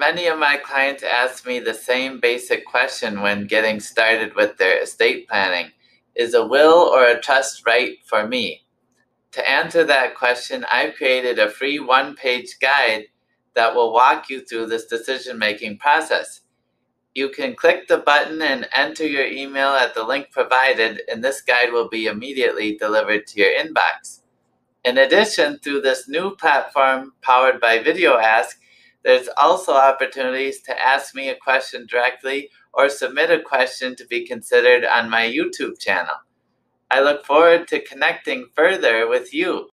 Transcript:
Many of my clients ask me the same basic question when getting started with their estate planning Is a will or a trust right for me? To answer that question, I've created a free one page guide that will walk you through this decision making process. You can click the button and enter your email at the link provided, and this guide will be immediately delivered to your inbox. In addition, through this new platform powered by VideoAsk, there's also opportunities to ask me a question directly or submit a question to be considered on my YouTube channel. I look forward to connecting further with you.